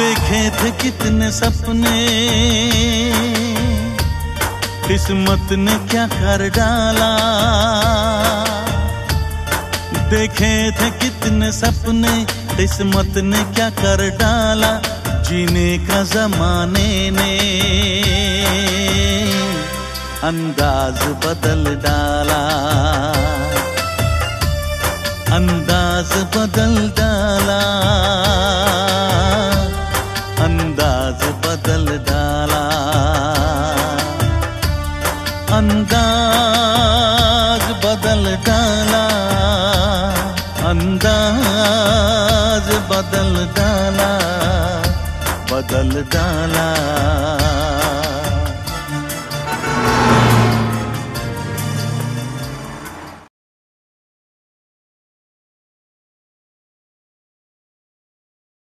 देखे थे कितने सपने। किस्मत ने क्या कर डाला। देखे थे कितने सपने, किस्मत ने क्या कर डाला। जीने का जमाने ने अंदाज बदल डाला। अंदाज बदल डाला। अंदाज बदल डाला। अंदाज बदल डाला। अंदाज बदल डाला। बदल डाला।